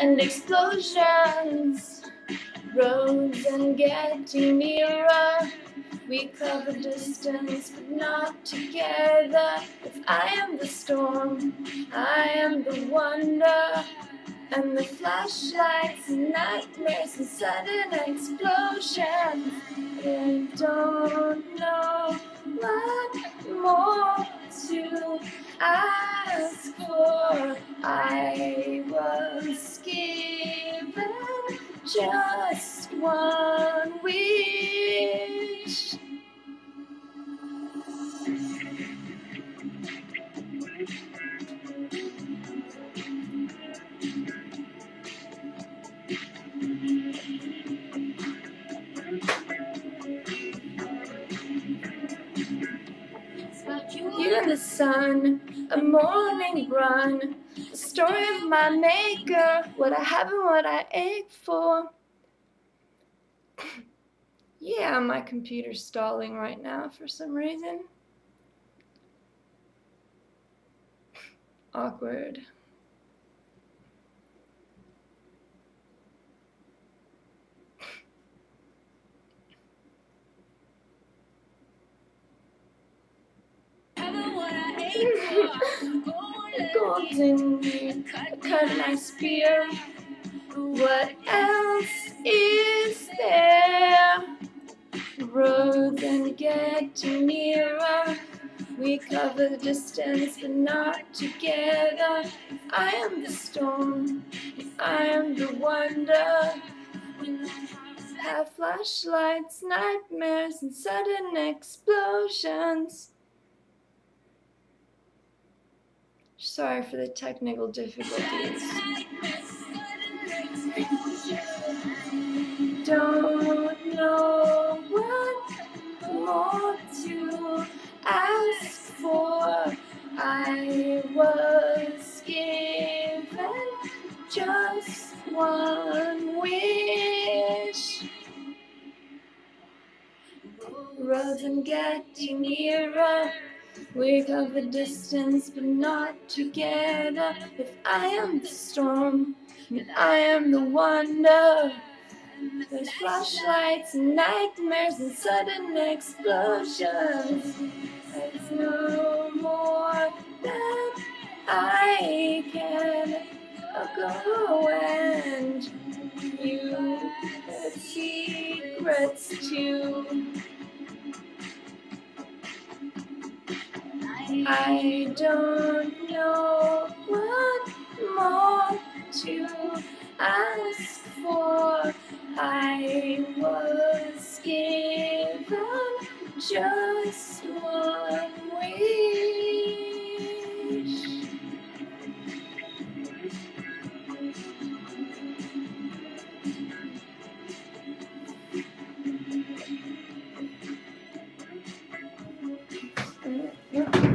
and explosions. Roads and getting nearer. We cover distance, but not together. If I am the storm, I am the wonder. And the flashlights and nightmares and sudden explosions. I don't ask for. I was given just one wish. You and the sun, a morning run, the story of my maker, what I have and what I ache for. yeah, my computer's stalling right now for some reason. Awkward. Golden cut my spear. What else is there? Roads and getting nearer. We cover the distance, but not together. I am the storm. I am the wonder. Have flashlights, nightmares, and sudden explosions. Sorry for the technical difficulties. Don't know what more to ask for. I was given just one wish. Getting nearer. We cover distance, but not together. If I am the storm, and I am the wonder. There's flashlights and nightmares and sudden explosions. There's no more that I can go and you have secrets too. I don't know what more to ask for. I was given just one wish.